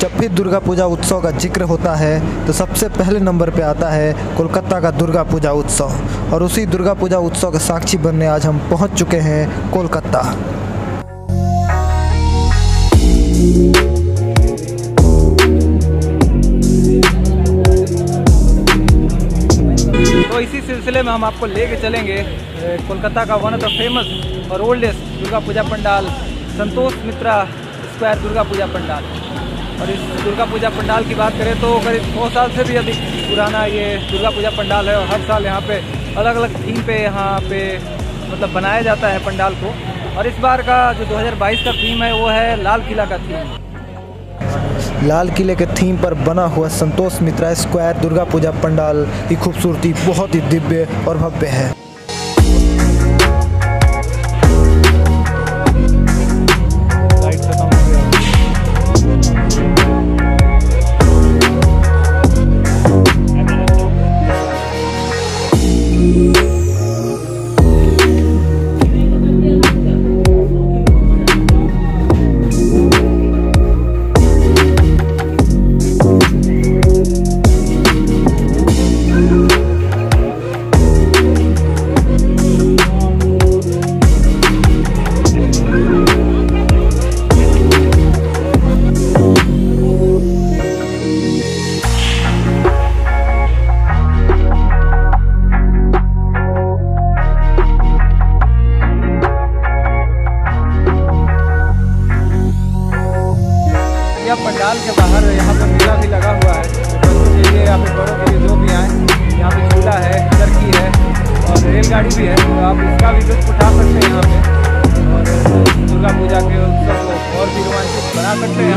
जब भी दुर्गा पूजा उत्सव का ज़िक्र होता है तो सबसे पहले नंबर पे आता है कोलकाता का दुर्गा पूजा उत्सव। और उसी दुर्गा पूजा उत्सव का साक्षी बनने आज हम पहुँच चुके हैं कोलकाता। तो इसी सिलसिले में हम आपको लेके चलेंगे कोलकाता का वन ऑफ़ द फ़ेमस और ओल्डेस्ट दुर्गा पूजा पंडाल, संतोष मित्रा स्क्वायर दुर्गा पूजा पंडाल। और इस दुर्गा पूजा पंडाल की बात करें तो करीब सौ साल से भी अधिक पुराना ये दुर्गा पूजा पंडाल है और हर साल यहाँ पे अलग अलग थीम पे यहाँ पे मतलब बनाया जाता है पंडाल को। और इस बार का जो 2022 का थीम है वो है लाल किला का थीम लाल किले के थीम पर बना हुआ संतोष मित्रा स्क्वायर दुर्गा पूजा पंडाल की खूबसूरती बहुत ही दिव्य और भव्य है। यह पंडाल के बाहर यहाँ पर मेला भी लगा हुआ है। बच्चों के लिए या बड़ों के लिए जो भी आए, यहाँ पे झूला है, चरखी है और रेलगाड़ी भी है। तो आप उसका भी लुत्फ उठा सकते हैं यहाँ पे। और दुर्गा पूजा के उत्सव को और भी रोमांचित बना सकते हैं।